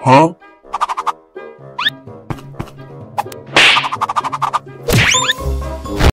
Huh?